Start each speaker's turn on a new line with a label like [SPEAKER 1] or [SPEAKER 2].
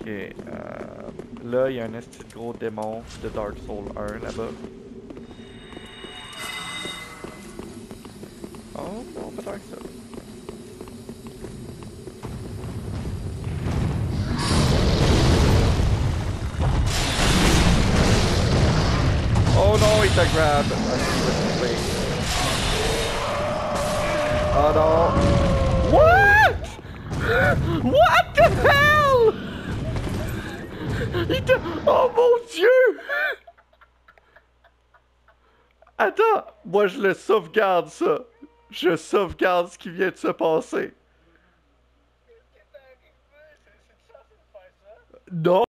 [SPEAKER 1] Ok. Euh, là, il y a un de gros démon de Dark Soul 1 là-bas. Oh, non, pas que ça. Oh non, il t'a grab. Oh non. What? What the hell? Oh mon dieu! Attends, moi je le sauvegarde ça. Je sauvegarde ce qui vient de se passer. Non.